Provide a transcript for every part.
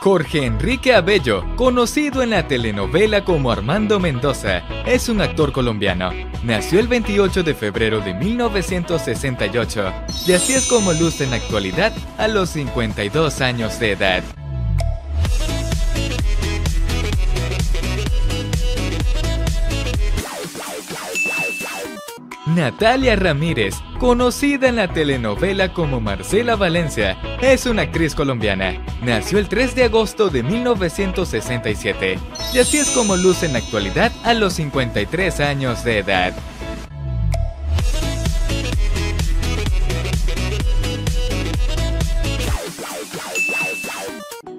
Jorge Enrique Abello, conocido en la telenovela como Armando Mendoza, es un actor colombiano. Nació el 28 de febrero de 1968 y así es como luce en la actualidad a los 52 años de edad. Natalia Ramírez, conocida en la telenovela como Marcela Valencia, es una actriz colombiana. Nació el 3 de agosto de 1967 y así es como luce en la actualidad a los 53 años de edad.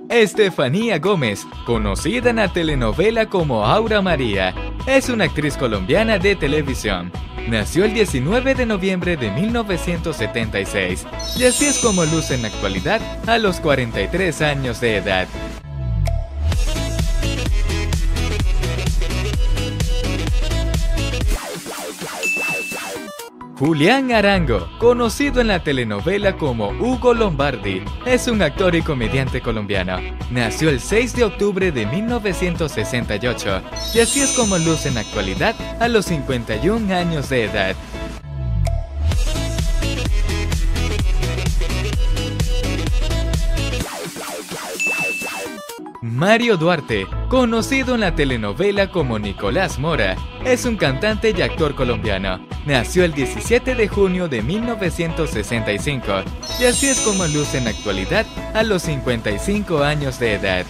Estefanía Gómez, conocida en la telenovela como Aura María, es una actriz colombiana de televisión. Nació el 19 de noviembre de 1976 y así es como luce en la actualidad a los 43 años de edad. Julián Arango, conocido en la telenovela como Hugo Lombardi, es un actor y comediante colombiano. Nació el 6 de octubre de 1968 y así es como luce en la actualidad a los 51 años de edad. Mario Duarte, conocido en la telenovela como Nicolás Mora, es un cantante y actor colombiano. Nació el 17 de junio de 1965 y así es como luce en la actualidad a los 55 años de edad.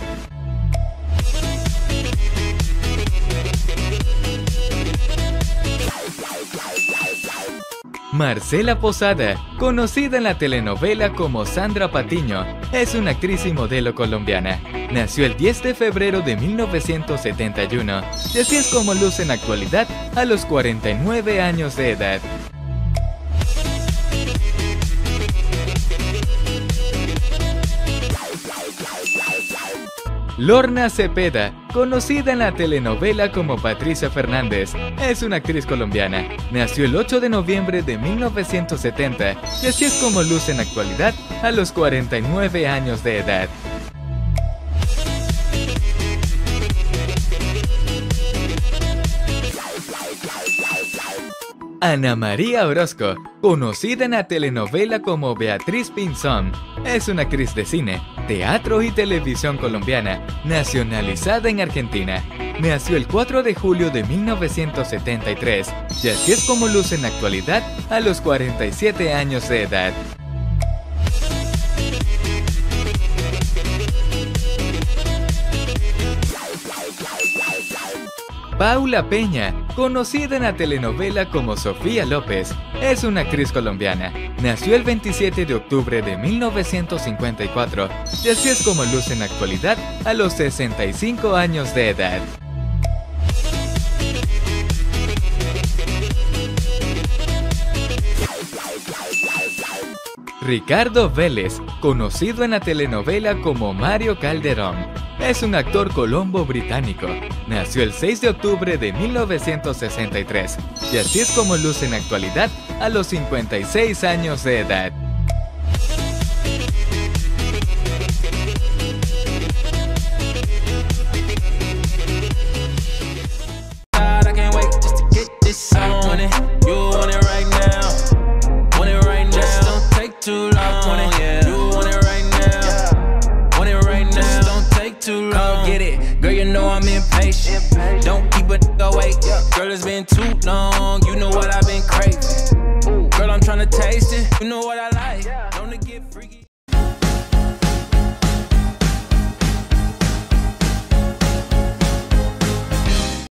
Marcela Posada, conocida en la telenovela como Sandra Patiño, es una actriz y modelo colombiana. Nació el 10 de febrero de 1971 y así es como luce en la actualidad a los 49 años de edad. Lorna Cepeda, conocida en la telenovela como Patricia Fernández, es una actriz colombiana. Nació el 8 de noviembre de 1970 y así es como luce en la actualidad a los 49 años de edad. Ana María Orozco, conocida en la telenovela como Beatriz Pinzón, es una actriz de cine, teatro y televisión colombiana, nacionalizada en Argentina. Nació el 4 de julio de 1973 y así es como luce en la actualidad a los 47 años de edad. Paula Peña, conocida en la telenovela como Sofía López, es una actriz colombiana. Nació el 27 de octubre de 1954 y así es como luce en la actualidad a los 65 años de edad. Ricardo Vélez, conocido en la telenovela como Mario Calderón, es un actor colombo británico. Nació el 6 de octubre de 1963 y así es como luce en actualidad a los 56 años de edad. impatient. Don't keep a nigga awake. Girl, it's been too long. You know what I've been craving. Girl, I'm trying to taste it. You know what I like. Don't get freaky.